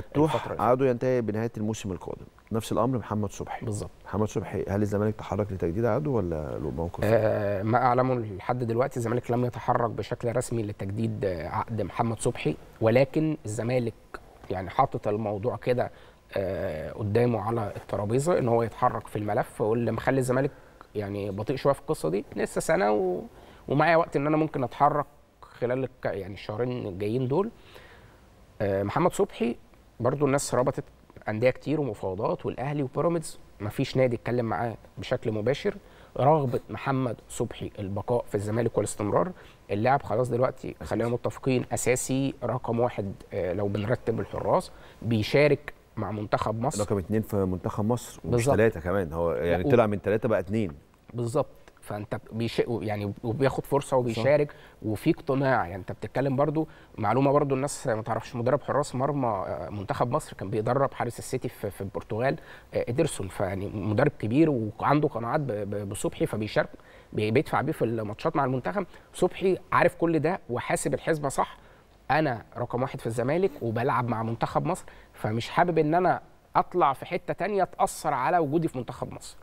فتوح. عقده ينتهي بنهاية الموسم القادم. نفس الأمر محمد صبحي. بالظبط. محمد صبحي هل الزمالك تحرك لتجديد عقده ولا له موقف؟ آه، ما أعلمه لحد دلوقتي. الزمالك لم يتحرك بشكل رسمي لتجديد عقد محمد صبحي ولكن الزمالك يعني حاطط الموضوع كده آه، قدامه على الترابيزة إن هو يتحرك في الملف. واللي مخلي الزمالك يعني بطيء شوية في القصة دي. لسه سنة و... ومعايا وقت إن أنا ممكن أتحرك خلال الك... يعني الشهرين الجايين دول. آه، محمد صبحي برضو الناس ربطت أندية كتير ومفاوضات والأهلي وبيراميدز مفيش نادي اتكلم معاه بشكل مباشر. رغبة محمد صبحي البقاء في الزمالك والاستمرار. اللاعب خلاص دلوقتي خلينا متفقين أساسي رقم واحد آه، لو بنرتب الحراس بيشارك مع منتخب مصر. رقم اتنين في منتخب مصر ومش. ثلاثة كمان. هو يعني طلع من ثلاثة بقى اتنين. بالظبط. فانت بيش... يعني وبياخد فرصة وبيشارك وفي اقتناع. يعني انت بتتكلم برضو معلومة برضو الناس ما تعرفش مدرب حراس مرمى آه، منتخب مصر كان بيدرب حارس السيتي في, في البرتغال آه، إدرسون. فيعني مدرب كبير وعنده قناعات ب- ب- بصبحي فبيشارك بي- بيدفع بيه في الماتشات مع المنتخب. صبحي عارف كل ده وحاسب الحسبة صح. أنا رقم واحد في الزمالك وبلعب مع منتخب مصر فمش حابب إن أنا أطلع في حتة تانية تأثر على وجودي في منتخب مصر.